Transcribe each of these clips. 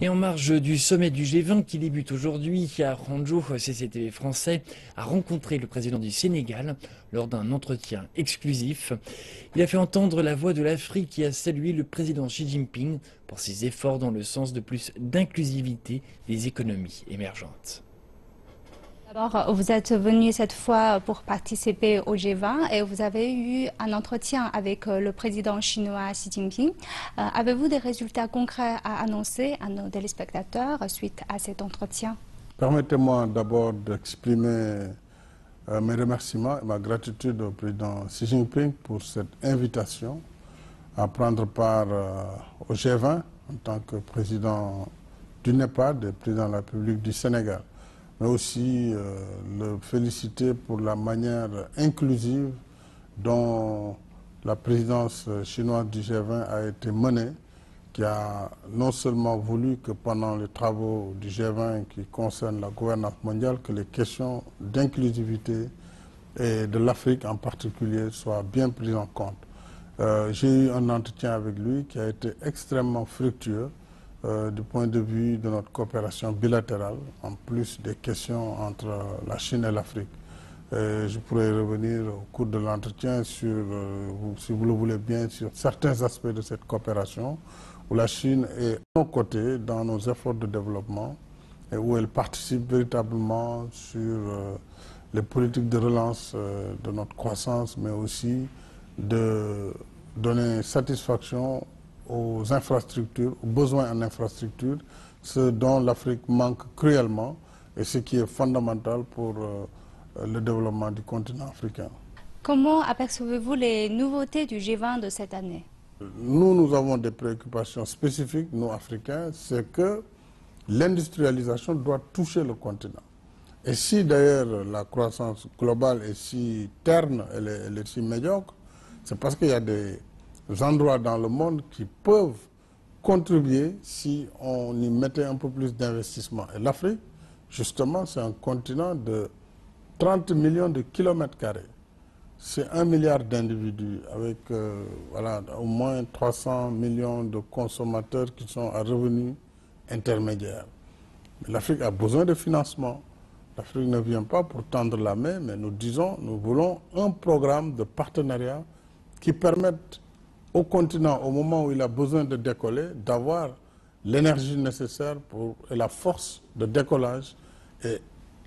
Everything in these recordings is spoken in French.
Et en marge du sommet du G20 qui débute aujourd'hui à Ranjo, CCTV français a rencontré le président du Sénégal lors d'un entretien exclusif. Il a fait entendre la voix de l'Afrique qui a salué le président Xi Jinping pour ses efforts dans le sens de plus d'inclusivité des économies émergentes. Alors, vous êtes venu cette fois pour participer au G20 et vous avez eu un entretien avec euh, le président chinois Xi Jinping. Euh, avez-vous des résultats concrets à annoncer à nos téléspectateurs suite à cet entretien? Permettez-moi d'abord d'exprimer euh, mes remerciements et ma gratitude au président Xi Jinping pour cette invitation à prendre part au G20 en tant que président du NEPAD et président de la République du Sénégal mais aussi euh, le féliciter pour la manière inclusive dont la présidence chinoise du G20 a été menée, qui a non seulement voulu que pendant les travaux du G20 qui concernent la gouvernance mondiale, que les questions d'inclusivité et de l'Afrique en particulier soient bien prises en compte. Euh, j'ai eu un entretien avec lui qui a été extrêmement fructueux euh, du point de vue de notre coopération bilatérale, en plus des questions entre la Chine et l'Afrique. Je pourrais revenir au cours de l'entretien sur, euh, si vous le voulez bien, sur certains aspects de cette coopération, où la Chine est à nos côtés dans nos efforts de développement et où elle participe véritablement sur euh, les politiques de relance de notre croissance, mais aussi de donner satisfaction aux infrastructures, aux besoins en infrastructures, ce dont l'Afrique manque cruellement et ce qui est fondamental pour euh, le développement du continent africain. Comment apercevez-vous les nouveautés du G20 de cette année? Nous, nous avons des préoccupations spécifiques, nous, Africains, c'est que l'industrialisation doit toucher le continent. Et si d'ailleurs la croissance globale est si terne, elle est, elle est si médiocre, c'est parce qu'il y a des endroits dans le monde qui peuvent contribuer si on y mettait un peu plus d'investissement. Et l'Afrique, justement, c'est un continent de 30 millions de kilomètres carrés. C'est un milliard d'individus avec euh, voilà, au moins 300 millions de consommateurs qui sont à revenus intermédiaires. L'Afrique a besoin de financement. L'Afrique ne vient pas pour tendre la main, mais nous disons, nous voulons un programme de partenariat qui permette au continent, au moment où il a besoin de décoller, d'avoir l'énergie nécessaire pour, et la force de décollage. Et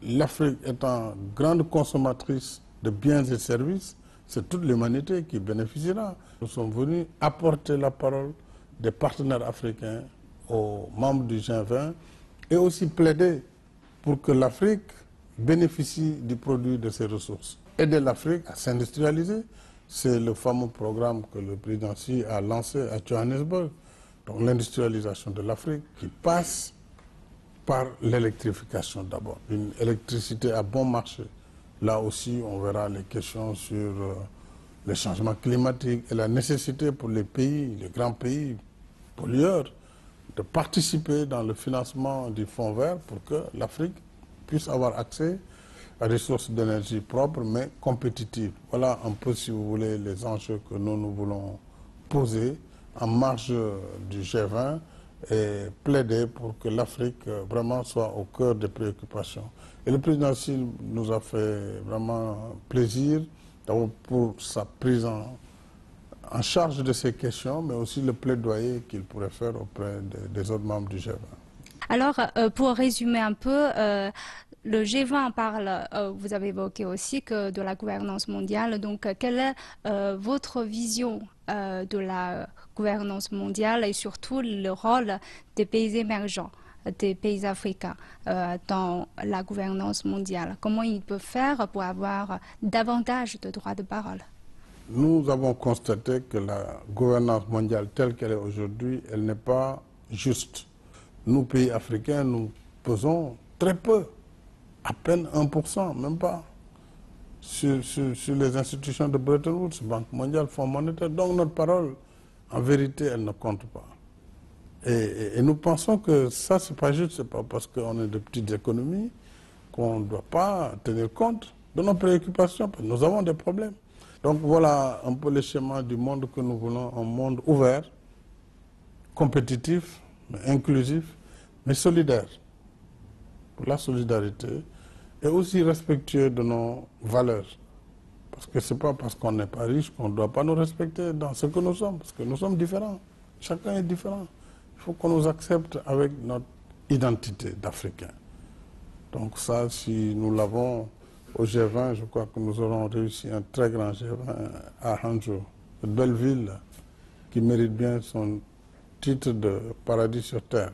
l'Afrique étant grande consommatrice de biens et services, c'est toute l'humanité qui bénéficiera. Nous sommes venus apporter la parole des partenaires africains aux membres du G20 et aussi plaider pour que l'Afrique bénéficie du produit de ses ressources. Aider l'Afrique à s'industrialiser, c'est le fameux programme que le président Xi a lancé à Johannesburg, donc l'industrialisation de l'Afrique, qui passe par l'électrification d'abord. Une électricité à bon marché. Là aussi, on verra les questions sur euh, les changements climatiques et la nécessité pour les pays, les grands pays pollueurs, de participer dans le financement du fonds vert pour que l'Afrique puisse avoir accès à des sources d'énergie propres mais compétitives. Voilà un peu, si vous voulez, les enjeux que nous, nous voulons poser en marge du G20 et plaider pour que l'Afrique euh, vraiment soit au cœur des préoccupations. Et le président Sil nous a fait vraiment plaisir pour sa prise en, charge de ces questions, mais aussi le plaidoyer qu'il pourrait faire auprès des autres membres du G20. Alors, euh, pour résumer un peu, euh, le G20 parle, euh, vous avez évoqué aussi que de la gouvernance mondiale. Donc, quelle est votre vision de la gouvernance mondiale et surtout le rôle des pays émergents des pays africains dans la gouvernance mondiale? Comment ils peuvent faire pour avoir davantage de droits de parole? Nous avons constaté que la gouvernance mondiale telle qu'elle est aujourd'hui, elle n'est pas juste nous, pays africains, nous pesons très peu, à peine 1%, même pas, sur, les institutions de Bretton Woods, Banque mondiale, Fonds monétaire. Donc notre parole, en vérité, elle ne compte pas. Et, nous pensons que ça, c'est pas juste, c'est pas parce qu'on est de petites économies qu'on ne doit pas tenir compte de nos préoccupations, nous avons des problèmes. Donc voilà un peu le schéma du monde que nous voulons, un monde ouvert, compétitif, inclusif, mais solidaire, pour la solidarité, et aussi respectueux de nos valeurs. Parce que ce n'est pas parce qu'on n'est pas riche qu'on ne doit pas nous respecter dans ce que nous sommes, parce que nous sommes différents. Chacun est différent. Il faut qu'on nous accepte avec notre identité d'Africain. Donc ça, si nous l'avons au G20, je crois que nous aurons réussi un très grand G20 à Hangzhou, une belle ville qui mérite bien son titre de paradis sur terre.